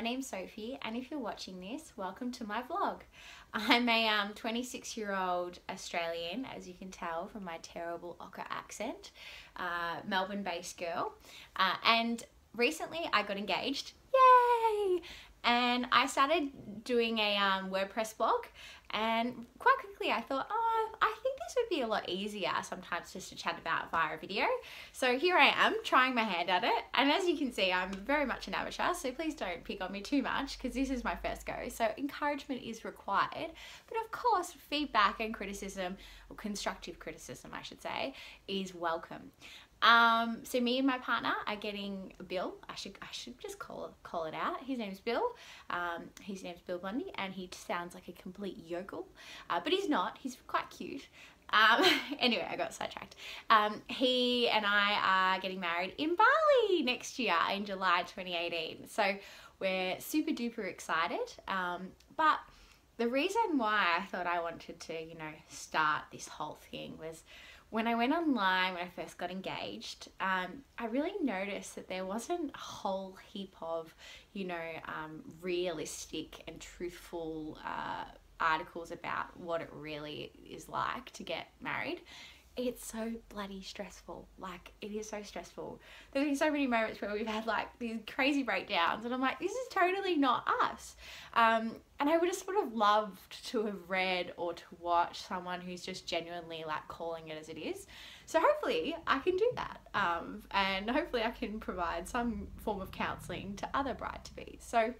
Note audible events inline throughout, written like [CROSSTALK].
name's Sophie and if you're watching this, welcome to my vlog. I'm a um, 26 year old Australian, as you can tell from my terrible ochre accent, uh, Melbourne based girl. Uh, and recently I got engaged, yay! And I started doing a um, WordPress blog and quite quickly I thought, oh, I would be a lot easier sometimes just to chat about via a video. So here I am trying my hand at it. And as you can see, I'm very much an amateur, so please don't pick on me too much because this is my first go. So encouragement is required. But of course, feedback and criticism, or constructive criticism, I should say, is welcome. Um, so me and my partner are getting Bill. I should I should just call call it out. His name's Bill. Um, his name's Bill Bundy, and he sounds like a complete yokel, uh, but he's not. He's quite cute. Um, [LAUGHS] anyway, I got sidetracked. Um, he and I are getting married in Bali next year in July 2018. So we're super duper excited. Um, but the reason why I thought I wanted to, you know, start this whole thing was when I went online when I first got engaged, um, I really noticed that there wasn't a whole heap of, you know, um, realistic and truthful uh, articles about what it really is like to get married it's so bloody stressful. Like, it is so stressful. There's been so many moments where we've had like these crazy breakdowns, and I'm like, this is totally not us. Um, and I would have sort of loved to have read or to watch someone who's just genuinely like calling it as it is. So hopefully I can do that. Um, and hopefully I can provide some form of counseling to other bride to be. So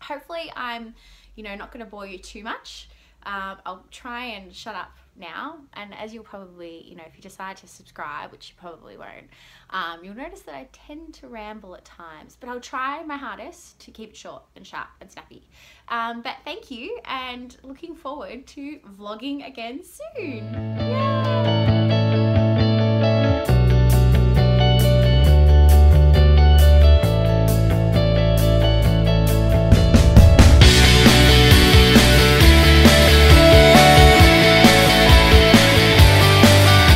hopefully I'm, you know, not going to bore you too much. Um, I'll try and shut up now. And as you'll probably you know if you decide to subscribe which you probably won't um, you'll notice that I tend to ramble at times but I'll try my hardest to keep it short and sharp and snappy. Um, but thank you and looking forward to vlogging again soon